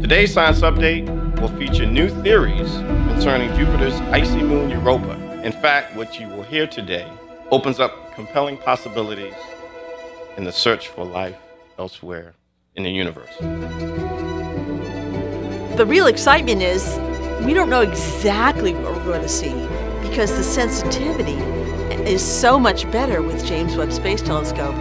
Today's Science Update will feature new theories concerning Jupiter's icy moon Europa. In fact, what you will hear today opens up compelling possibilities in the search for life elsewhere in the universe. The real excitement is we don't know exactly what we're going to see because the sensitivity is so much better with James Webb Space Telescope.